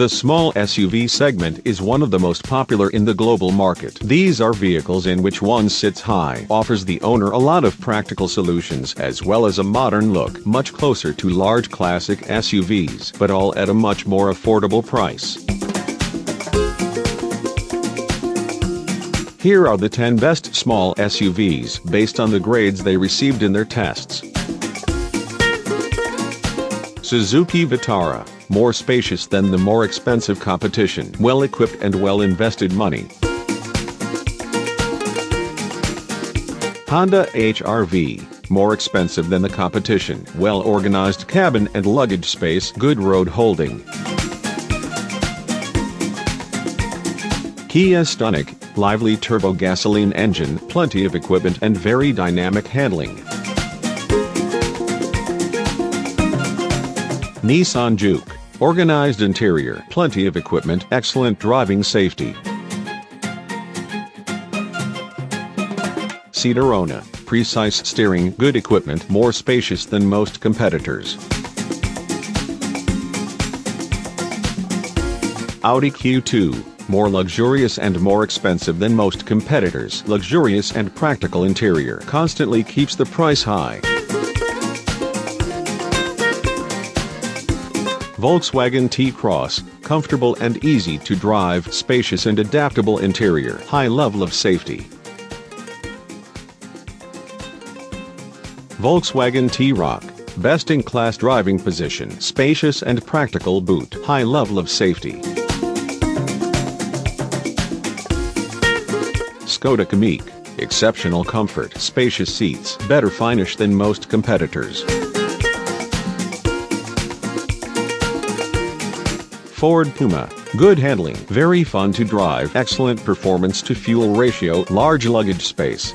The small SUV segment is one of the most popular in the global market. These are vehicles in which one sits high, offers the owner a lot of practical solutions as well as a modern look, much closer to large classic SUVs, but all at a much more affordable price. Here are the 10 best small SUVs based on the grades they received in their tests. Suzuki Vitara more spacious than the more expensive competition, well equipped and well invested money. Honda HRV, more expensive than the competition, well organized cabin and luggage space, good road holding. Kia Stonic, lively turbo gasoline engine, plenty of equipment and very dynamic handling. Nissan Juke, Organized interior, plenty of equipment, excellent driving safety. Seat Arona, precise steering, good equipment, more spacious than most competitors. Audi Q2, more luxurious and more expensive than most competitors. Luxurious and practical interior constantly keeps the price high. Volkswagen T-Cross, comfortable and easy to drive, spacious and adaptable interior, high level of safety. Volkswagen T-Roc, best-in-class driving position, spacious and practical boot, high level of safety. Skoda Kamiq, exceptional comfort, spacious seats, better finish than most competitors. Ford Puma. Good handling, very fun to drive, excellent performance to fuel ratio, large luggage space.